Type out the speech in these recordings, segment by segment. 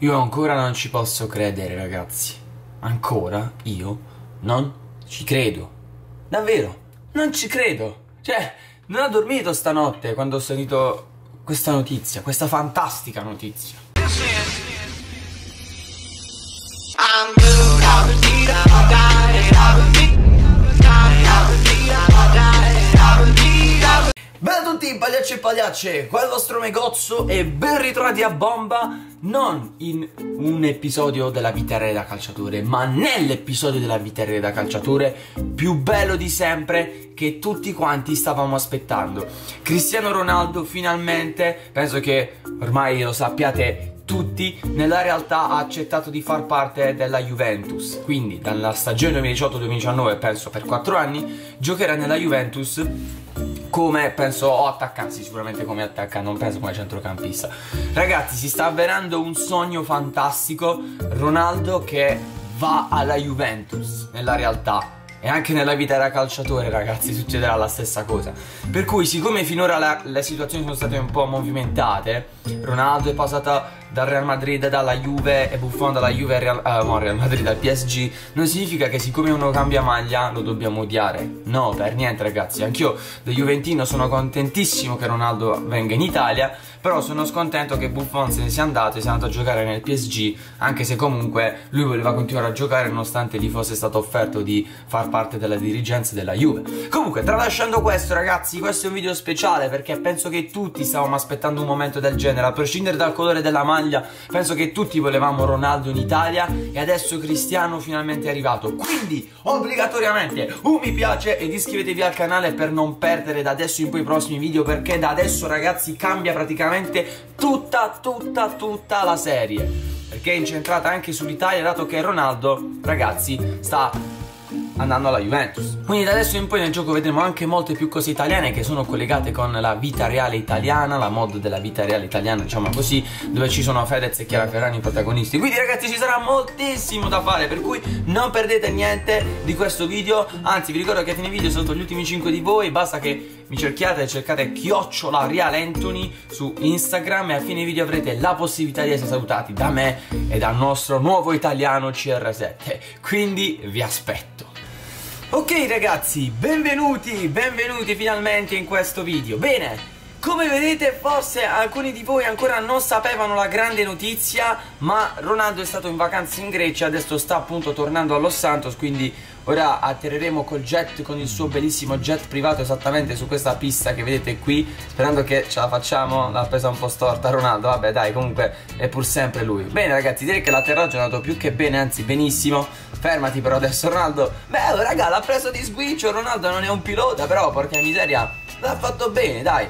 Io ancora non ci posso credere, ragazzi. Ancora io non ci credo. Davvero, non ci credo. Cioè, non ho dormito stanotte quando ho sentito questa notizia, questa fantastica notizia. Pagliacce, qua è il vostro Megozzo e ben ritrovati a bomba non in un episodio della vita reale da calciatore ma nell'episodio della vita reale da calciatore più bello di sempre che tutti quanti stavamo aspettando Cristiano Ronaldo finalmente, penso che ormai lo sappiate tutti, nella realtà ha accettato di far parte della Juventus. Quindi dalla stagione 2018-2019, penso per 4 anni, giocherà nella Juventus come penso o attaccante, sicuramente come attaccante, non penso come centrocampista. Ragazzi, si sta avverando un sogno fantastico. Ronaldo che va alla Juventus nella realtà. E anche nella vita da calciatore, ragazzi, succederà la stessa cosa. Per cui, siccome finora la, le situazioni sono state un po' movimentate, Ronaldo è passato dal Real Madrid, dalla Juve e Buffon dalla Juve al Real, uh, Real Madrid al PSG, non significa che siccome uno cambia maglia lo dobbiamo odiare. No, per niente, ragazzi. Anch'io da Juventino sono contentissimo che Ronaldo venga in Italia però sono scontento che Buffon se ne sia andato e sia andato a giocare nel PSG, anche se comunque lui voleva continuare a giocare nonostante gli fosse stato offerto di far parte della dirigenza della Juve. Comunque, tralasciando questo ragazzi, questo è un video speciale perché penso che tutti stavamo aspettando un momento del genere, a prescindere dal colore della maglia, penso che tutti volevamo Ronaldo in Italia e adesso Cristiano finalmente è arrivato. Quindi, obbligatoriamente, un mi piace ed iscrivetevi al canale per non perdere da adesso in poi i prossimi video perché da adesso ragazzi cambia praticamente praticamente tutta, tutta, tutta la serie. Perché è incentrata anche sull'Italia, dato che Ronaldo, ragazzi, sta andando alla Juventus. Quindi da adesso in poi nel gioco vedremo anche molte più cose italiane che sono collegate con la vita reale italiana, la mod della vita reale italiana, diciamo così, dove ci sono Fedez e Chiara Ferrani protagonisti. Quindi ragazzi ci sarà moltissimo da fare, per cui non perdete niente di questo video, anzi vi ricordo che a fine video sotto gli ultimi 5 di voi, basta che mi cerchiate cercate chiocciola Real Anthony su Instagram e a fine video avrete la possibilità di essere salutati da me e dal nostro nuovo italiano CR7. Quindi vi aspetto. Ok ragazzi, benvenuti, benvenuti finalmente in questo video. Bene, come vedete forse alcuni di voi ancora non sapevano la grande notizia, ma Ronaldo è stato in vacanza in Grecia, adesso sta appunto tornando a Los Santos, quindi ora atterreremo col jet, con il suo bellissimo jet privato esattamente su questa pista che vedete qui, sperando che ce la facciamo, l'ha presa un po' storta Ronaldo, vabbè dai comunque è pur sempre lui. Bene ragazzi, direi che l'atterraggio è andato più che bene, anzi benissimo, fermati però adesso Ronaldo, beh raga l'ha preso di sguiccio, Ronaldo non è un pilota però porca miseria, l'ha fatto bene dai.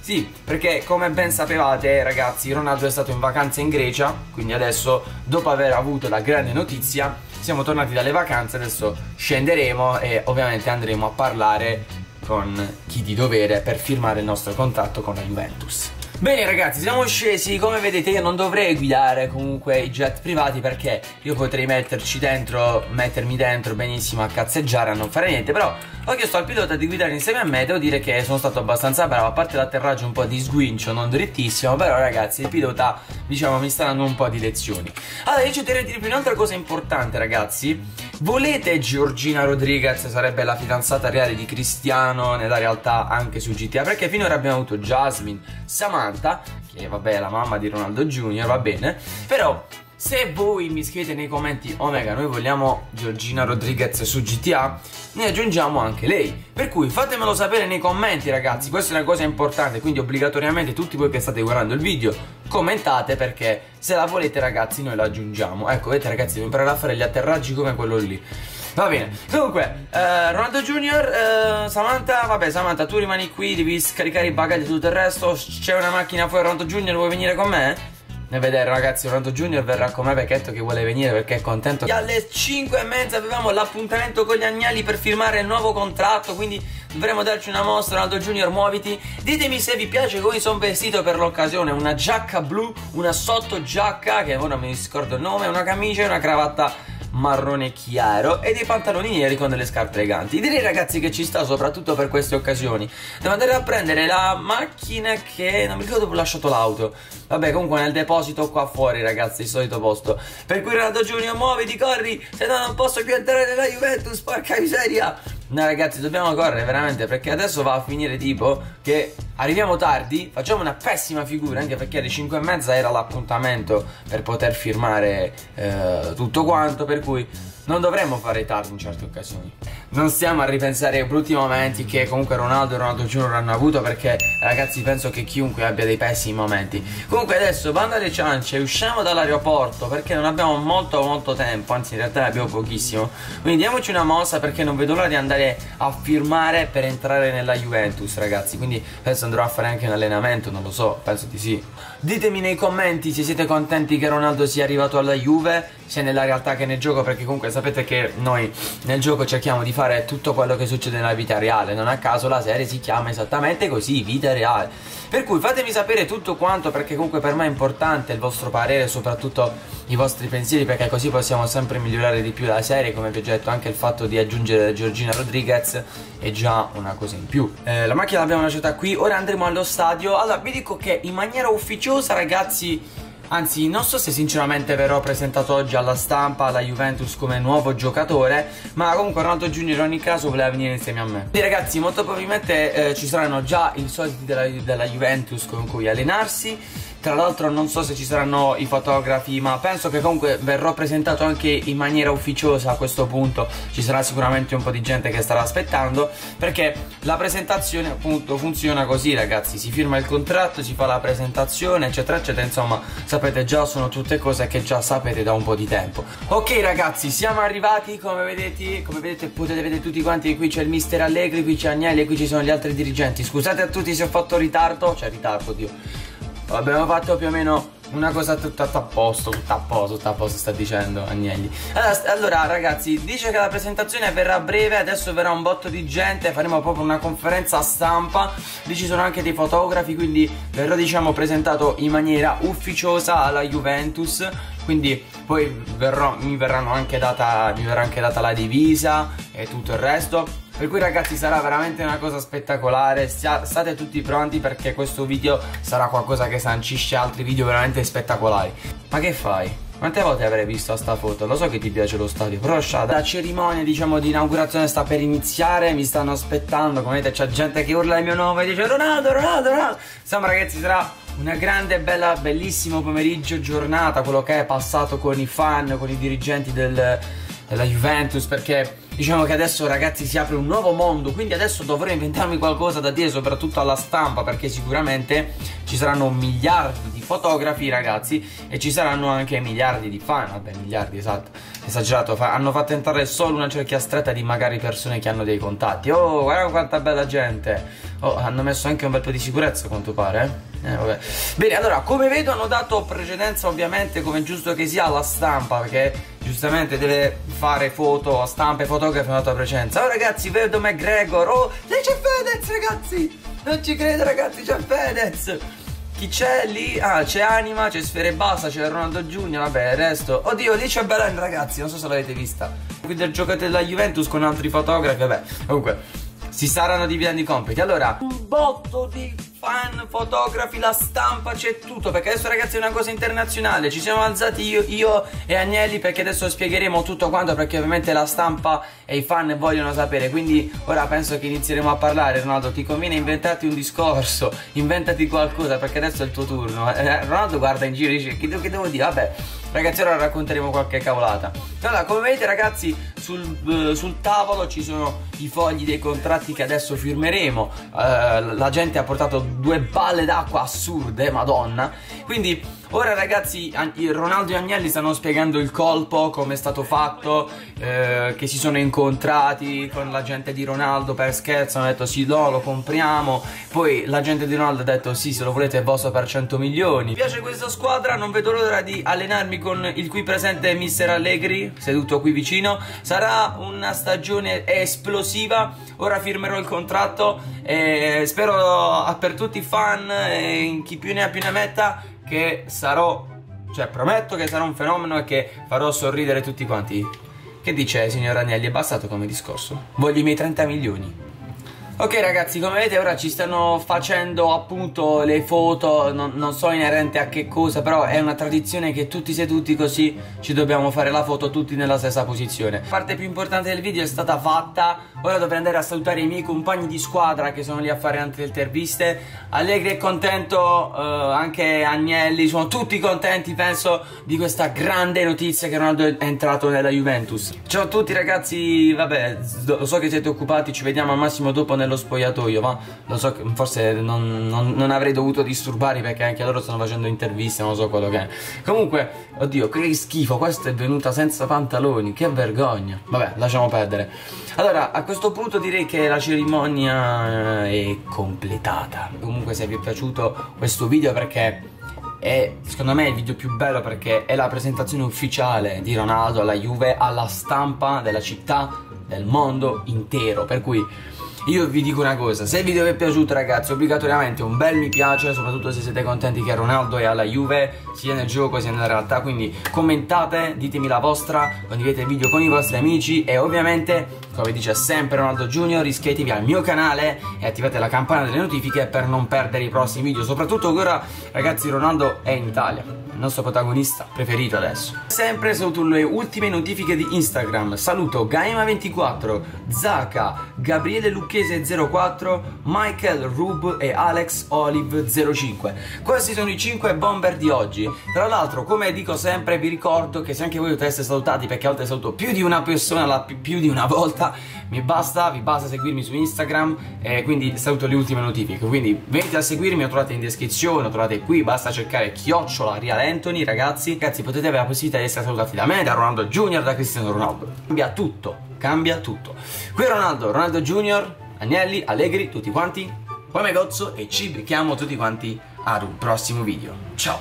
Sì, perché come ben sapevate ragazzi Ronaldo è stato in vacanza in Grecia Quindi adesso dopo aver avuto la grande notizia Siamo tornati dalle vacanze, adesso scenderemo e ovviamente andremo a parlare con chi di dovere per firmare il nostro contratto con la Juventus. Bene ragazzi, siamo scesi, come vedete io non dovrei guidare comunque i jet privati perché io potrei metterci dentro, mettermi dentro benissimo a cazzeggiare, a non fare niente, però ho chiesto al pilota di guidare insieme a me, devo dire che sono stato abbastanza bravo, a parte l'atterraggio un po' di sguincio, non drittissimo, però ragazzi il pilota diciamo mi sta dando un po' di lezioni. Allora io ci direi di più un'altra cosa importante ragazzi, volete Giorgina Rodriguez, sarebbe la fidanzata reale di Cristiano, nella realtà anche su GTA, perché finora abbiamo avuto Jasmine, Samantha, Samantha, che vabbè è la mamma di Ronaldo Junior, va bene, però se voi mi scrivete nei commenti Omega noi vogliamo Giorgina Rodriguez su GTA Ne aggiungiamo anche lei. Per cui fatemelo sapere nei commenti ragazzi. Questa è una cosa importante Quindi obbligatoriamente tutti voi che state guardando il video Commentate perché se la volete ragazzi noi la aggiungiamo. Ecco vedete ragazzi devo imparare a fare gli atterraggi come quello lì. Va bene, comunque, eh, Ronaldo Junior, eh, Samantha, vabbè Samantha tu rimani qui, devi scaricare i bagagli e tutto il resto. C'è una macchina fuori, Ronaldo Junior, vuoi venire con me? Ne vedere ragazzi, Ronaldo Junior verrà con me perché detto che vuole venire perché è contento. E alle 5 e mezza avevamo l'appuntamento con gli agnelli per firmare il nuovo contratto Quindi dovremo darci una mossa, Ronaldo Junior muoviti. Ditemi se vi piace come sono vestito per l'occasione. Una giacca blu, una sottogiacca che ora mi scordo il nome Una camicia e una cravatta marrone chiaro e dei pantaloni neri con delle scarpe eleganti. Direi ragazzi che ci sta soprattutto per queste occasioni. Devo andare a prendere la macchina che non mi ricordo dove ho lasciato l'auto. Vabbè, comunque nel deposito qua fuori, ragazzi, il solito posto. Per cui Renato Giugno, muoviti, corri, se no non posso più entrare nella Juventus, porca miseria. No ragazzi dobbiamo correre veramente perché adesso va a finire tipo che arriviamo tardi, facciamo una pessima figura anche perché alle 5 e mezza era l'appuntamento per poter firmare eh, tutto quanto per cui non dovremmo fare tardi in certe occasioni. Non stiamo a ripensare ai brutti momenti che comunque Ronaldo e Ronaldo Junior hanno avuto perché ragazzi penso che chiunque abbia dei pessimi momenti. Comunque adesso banda alle ciance, usciamo dall'aeroporto perché non abbiamo molto molto tempo, anzi in realtà ne abbiamo pochissimo. Quindi diamoci una mossa perché non vedo l'ora di andare a firmare per entrare nella Juventus ragazzi. Quindi adesso andrò a fare anche un allenamento, non lo so, penso di sì. Ditemi nei commenti se siete contenti che Ronaldo sia arrivato alla Juve, sia nella realtà che nel gioco perché comunque sapete che noi nel gioco cerchiamo di fare tutto quello che succede nella vita reale. Non a caso la serie si chiama esattamente così vita reale. Per cui fatemi sapere tutto quanto perché comunque per me è importante il vostro parere soprattutto i vostri pensieri perché così possiamo sempre migliorare di più la serie come vi ho detto anche il fatto di aggiungere Giorgina Rodriguez è già una cosa in più. Eh, la macchina l'abbiamo lasciata qui ora andremo allo stadio. Allora vi dico che in maniera ufficiosa ragazzi Anzi, non so se sinceramente verrò presentato oggi alla stampa, alla Juventus come nuovo giocatore, ma comunque Ronaldo Junior in ogni caso voleva venire insieme a me. Quindi ragazzi, molto probabilmente eh, ci saranno già i soliti della, della Juventus con cui allenarsi tra l'altro non so se ci saranno i fotografi ma penso che comunque verrò presentato anche in maniera ufficiosa a questo punto. Ci sarà sicuramente un po' di gente che starà aspettando Perché la presentazione appunto funziona così ragazzi. Si firma il contratto, si fa la presentazione eccetera eccetera. Insomma sapete già sono tutte cose che già sapete da un po' di tempo. Ok ragazzi siamo arrivati. Come vedete Come vedete potete vedere tutti quanti Qui c'è il mister Allegri, qui c'è Agnelli e qui ci sono gli altri dirigenti. Scusate a tutti se ho fatto ritardo. Cioè ritardo, Dio Abbiamo fatto più o meno una cosa tutta a posto, tutta a posto, tutta a posto sta dicendo Agnelli. Allora, allora, ragazzi, dice che la presentazione verrà breve Adesso verrà un botto di gente Faremo proprio una conferenza stampa. Lì ci sono anche dei fotografi Quindi verrò diciamo presentato in maniera ufficiosa alla Juventus. Quindi poi verrò, mi, anche data, mi verrà anche data la divisa E tutto il resto per cui ragazzi sarà veramente una cosa spettacolare State tutti pronti perché questo video sarà qualcosa che sancisce altri video veramente spettacolari Ma che fai? Quante volte avrei visto sta foto? Lo so che ti piace lo stadio, però la cerimonia diciamo di inaugurazione sta per iniziare, mi stanno aspettando, come vedete c'è gente che urla il mio nome e dice Ronaldo, Ronaldo, Ronaldo. Insomma ragazzi sarà una grande, bella, bellissimo pomeriggio, giornata, quello che è passato con i fan, con i dirigenti del, della Juventus, perché Diciamo che adesso ragazzi si apre un nuovo mondo, quindi adesso dovrò inventarmi qualcosa da dire soprattutto alla stampa perché sicuramente ci saranno miliardi di fotografi ragazzi e ci saranno anche miliardi di fan, vabbè miliardi esatto, esagerato, hanno fatto entrare solo una cerchia stretta di magari persone che hanno dei contatti. Oh guarda quanta bella gente, oh hanno messo anche un bel po' di sicurezza a quanto pare eh? Eh, Bene, allora, come vedo hanno dato precedenza ovviamente, come giusto che sia, alla stampa, perché giustamente deve fare foto, stampe, fotografi hanno dato precedenza. Oh ragazzi, vedo McGregor, oh, lì c'è Fedez ragazzi! Non ci credo ragazzi, c'è Fedez! Chi c'è lì? Ah, c'è Anima, c'è Sfere Bassa, c'è Ronaldo Junior, vabbè, il resto. Oddio, lì c'è Belen ragazzi, non so se l'avete vista. Qui del giocatore della Juventus con altri fotografi, vabbè. Comunque, si saranno dividendo i compiti. Allora, un botto di fan, fotografi, la stampa, c'è tutto Perché adesso ragazzi è una cosa internazionale. Ci siamo alzati io, io, e Agnelli perché adesso spiegheremo tutto quanto Perché ovviamente la stampa e i fan vogliono sapere. Quindi ora penso che inizieremo a parlare. Ronaldo ti conviene inventarti un discorso? Inventati qualcosa perché adesso è il tuo turno. Eh, Ronaldo guarda in giro e dice che, che devo dire? Vabbè Ragazzi ora racconteremo qualche cavolata. Allora come vedete ragazzi sul, uh, sul, tavolo ci sono i fogli dei contratti che adesso firmeremo. Uh, La gente ha portato due balle d'acqua assurde madonna. Quindi Ora ragazzi Ronaldo e Agnelli stanno spiegando il colpo, come è stato fatto, eh, che si sono incontrati con la gente di Ronaldo per scherzo, hanno detto sì no lo compriamo, poi la gente di Ronaldo ha detto sì se lo volete è vostro per 100 milioni. Mi piace questa squadra, non vedo l'ora di allenarmi con il qui presente Mister Allegri, seduto qui vicino, sarà una stagione esplosiva, ora firmerò il contratto e spero per tutti i fan e chi più ne ha più ne metta che sarò Cioè, prometto che sarà un fenomeno e che farò sorridere tutti quanti. Che dice, signor Agnelli? È bastato come discorso? Voglio i miei 30 milioni. Ok ragazzi, come vedete ora ci stanno facendo appunto le foto, non, non, so inerente a che cosa, però è una tradizione che tutti seduti così ci dobbiamo fare la foto tutti nella stessa posizione. La parte più importante del video è stata fatta, ora dovrei andare a salutare i miei compagni di squadra che sono lì a fare altre interviste. Allegri è contento, eh, anche Agnelli, sono tutti contenti penso di questa grande notizia che Ronaldo è entrato nella Juventus. Ciao a tutti ragazzi, vabbè, lo so che siete occupati, ci vediamo al massimo dopo nel nello spogliatoio, ma lo so che forse non, non, non, avrei dovuto disturbarli perché anche loro stanno facendo interviste, non so quello che è. Comunque, oddio, che schifo, questa è venuta senza pantaloni, che vergogna. Vabbè, lasciamo perdere. Allora, a questo punto direi che la cerimonia è completata. Comunque se vi è piaciuto questo video perché è secondo me il video più bello perché è la presentazione ufficiale di Ronaldo alla Juve alla stampa della città del mondo intero per cui io vi dico una cosa, se il video vi è piaciuto ragazzi obbligatoriamente un bel mi piace Soprattutto se siete contenti che Ronaldo è alla Juve Sia nel gioco sia nella realtà Quindi commentate, ditemi la vostra Condividete il video con i vostri amici E ovviamente, come dice sempre Ronaldo Junior Iscrivetevi al mio canale E attivate la campana delle notifiche per non perdere i prossimi video Soprattutto ora ragazzi Ronaldo è in Italia nostro protagonista preferito adesso. Sempre sulle ultime notifiche di Instagram, saluto Gaima24, Zaka, Gabriele Lucchese 04, Michael Rub e Alex Olive 05. Questi sono i 5 bomber di oggi. Tra l'altro, come dico sempre, vi ricordo che se anche voi volete essere salutati, perché a volte saluto più di una persona più di una volta, mi basta, vi basta seguirmi su Instagram e quindi saluto le ultime notifiche. Quindi venite a seguirmi, lo trovate in descrizione, lo trovate qui, basta cercare chiocciola Real Anthony, ragazzi. Ragazzi, potete avere la possibilità di essere salutati da me, da Ronaldo Junior, da Cristiano Ronaldo. Cambia tutto, cambia tutto. Qui Ronaldo, Ronaldo Junior, Agnelli, Allegri, tutti quanti. Poi Megozzo e ci becchiamo tutti quanti ad un prossimo video. Ciao!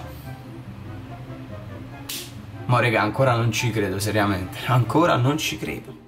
Ma raga, ancora non ci credo, seriamente. Ancora non ci credo.